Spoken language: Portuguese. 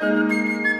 Música